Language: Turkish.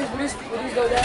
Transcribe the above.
mecburuz, polis de öyle.